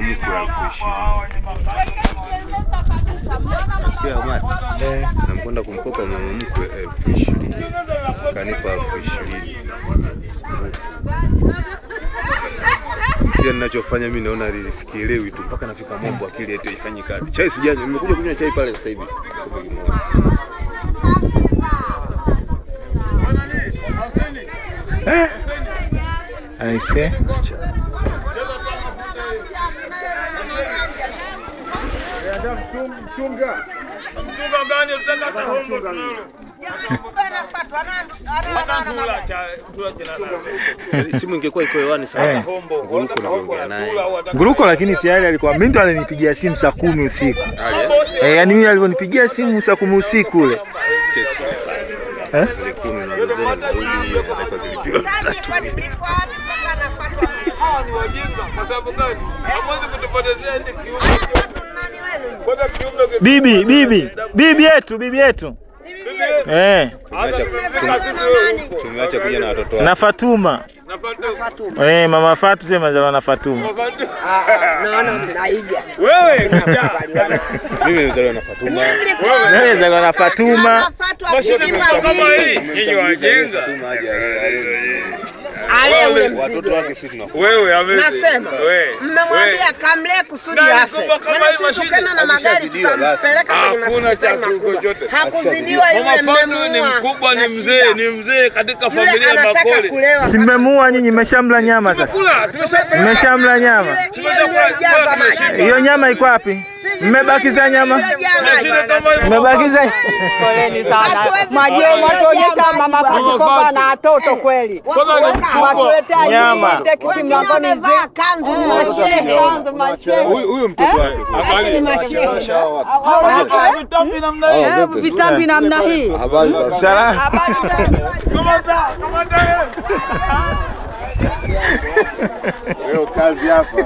mama ya elfu ishirini. Nasikia? Namkwenda kumkopa mama mkwe elfu ishirini. Kanipa elfu ishirini. Kile ninachofanya mimi naona lisikielewi tu mpaka nafika mombo akili yetu ifanye kazi. Chai sijanywa, nimekuja kunywa chai pale sasa hivi. Kikombe kimoja. tunalo? Simu ingekuwa iko hewani sana. Eh. Nguruko naongea naye. Nguruko lakini tayari alikuwa mimi ndo alinipigia simu saa kumi usiku. Eh, yani mimi alivyonipigia simu saa kumi usiku ule. Eh? Hawa ni wajinga kwa sababu gani? Hamwezi kutupotezea. Bibi, bibi, bibi yetu, bibi yetu. Eh. Tumeacha kuja na watoto wake. na Fatuma. Eh, mama Fatu sema mazaliwa na Fatuma. Naona mnaiga. Wewe Mimi nimezaliwa na Fatuma. Wewe zaliwa na Fatuma. mashine kama hii, nyinyi wajinga. Fatuma aje ale- ale- Ale ule Watoto mzigo. Wewe amezi. Nasema mmemwambia kamlee kusudi afe. kubwa kama Maana sisi tukenda na magari tutampeleka kwenye hospitali makubwa. Hakuzidiwa yule Fatu ni mkubwa, ni mzee, ni mzee katika familia ya Makole. Si mmemua nyinyi, mmeshamla nyama sasa. meshamla. Mmeshamla nyama. Hiyo nyama iko wapi? Mmebakiza nyama? Maji. Mmebakiza Poleni sana. Hatuwezi Majio kulewa mwatuonyesha mama Fatu na watoto kweli. Watuletea Nyama. teksi mlangoni kanzu mashehe. kanzu mashehe. Huyu huyu mtoto wake. Ni mashehe. Vitambi namna hii. Eh, Vitambi namna hii. Habari za. Habari leo kazi hapa.